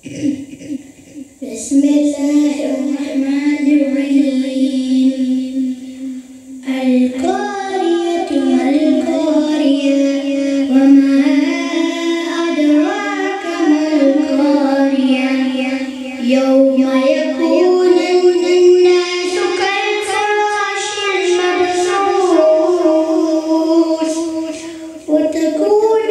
بسم الله الرحمن الرحيم. القارية ما القارية وما أدراك ما القارية يوم يكون الناس كالفراش المبثوث. وتكون